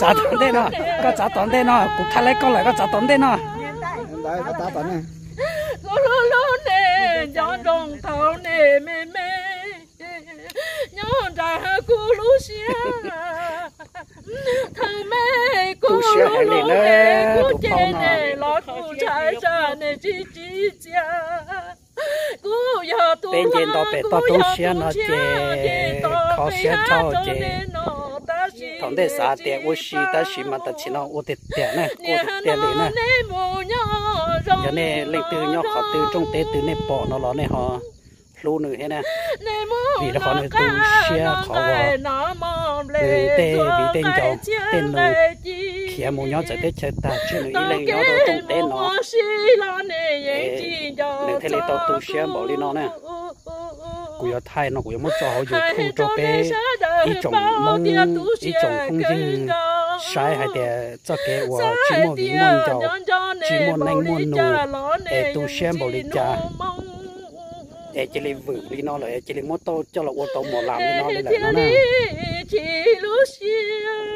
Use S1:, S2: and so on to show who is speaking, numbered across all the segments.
S1: trả tốn đây nó có trả tốn đây nó cũng thay lấy con lại có trả tốn đây nó
S2: đấy có trả tốn này
S3: cô lú lú nè cho đồng thầu nè mê mê nhớ ra cô lú xia thằng mê cô lú lú nè cô chê nè lo cô trái ra nè chi chi cha cô giờ tu
S1: bên trên đó bé to trông xia nó chè khó xia thao chè thằng đấy xa tiền u xí ta xí mà ta chỉ nó u tiền tiền này u tiền này này giờ này lấy từ nhau khó từ trong tế từ này bỏ nó lo này họ lu nữa thế nè vì nó khó này tu xia khó vào từ tê vì tên cháu tên nu khi một nhau chạy tết chơi ta chưa nữa lấy nhau đó trong tế nó. nếu thế lấy tao tu xia bỏ đi nó nè. cú yo thay nó cú yo mất cho họ yo thu cho bé. ý trồng mong ý trồng không dưng sai hay để cho cái và chỉ một vì môn cho. chỉ một nành môn nụ để tu xem bảo lý cha. để chỉ lấy vự đi nó lại chỉ lấy mốt tô cho là ô tô mỏ làm đi nó lại nó nè
S3: nó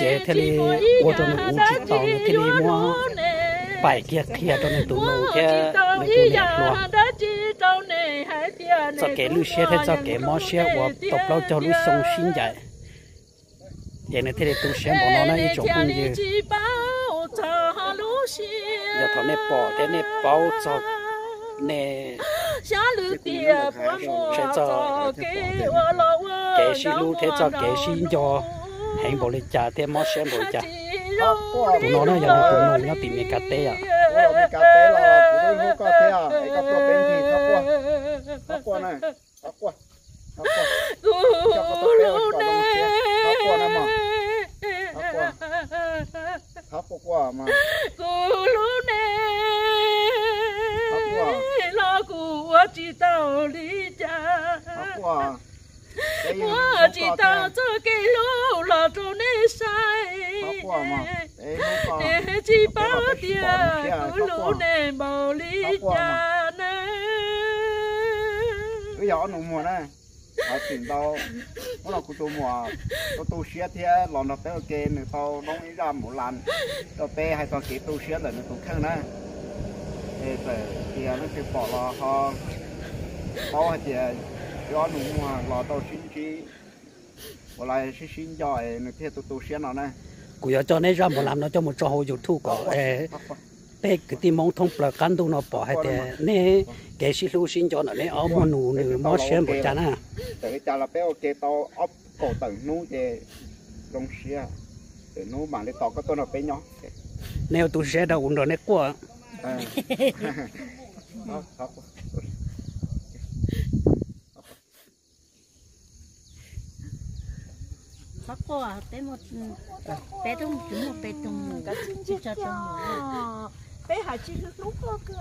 S1: chế thế li ô cho nó uống chỉ tàu nó thế li mua. Bài kia kia cho nó tụ nụ theo nó tụ nhẹ lùa cho cái lúc xe thế cho cái mò xe và tập lâu cho lúc xong xin dạy. Vậy nên thế tu xem bọn nó nó ít chỗ cũng như. Giờ thằng này bỏ thế này bao cho nè. Sẽ cho cái xí lu thế cho cái xí cho hành bộ lịch trả thế mót xem bộ trả tụi nó nó giờ nó cũng nung nó tìm cái cà tê à
S2: cà tê là cũng không có thế à cái cà tê bên thì thóc qua thóc qua này thóc qua thóc qua cho cà tê bên còn đông xe thóc qua này mà thóc qua mà
S3: cô lú nè
S2: thóc qua
S3: lo của chỉ tao lý cha
S2: thóc qua
S3: 我知道这个路老走你 晒，只包点路呢冇理家呢。
S2: cái gió nụ mùa này họ tìm tao nó là của tôi mùa tôi tu sửa thì lòng nó tới ok nữa tao nông ý ra một lần tao tê hay tao kỹ tu sửa là nó tu khăn nè thì thì nó sẽ bỏ là họ bao thì gió nụ mùa là tao xin chi cho
S1: cú giờ cho nên ra một làm nó cho một trò hồ dục thu có bé cái tim mong thông là cán tu nó bỏ hay thế. nè cái xí lu xin cho nó nè ở một nụ nụ mót xem một chán à.
S2: Tại cha là bé ok tao ấp cổ tầng nú về đông xia để nú mà để tao có tôi nó bé nhỏ.
S1: Nếu tu sẽ đâu uống rồi nè quá
S4: phát qua bé một bé tung chúng một bé tung cái chỉ cho tung
S3: bé hà chi lúc có cơ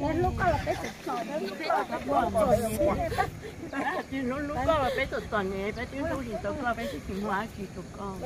S4: bé lúc có là bé tụt tròn bé lúc có là bé
S3: bé hà chi lúc có là bé tụt tròn bé tiêu thu thì tụt là bé chỉ chuyển hóa chỉ tụt con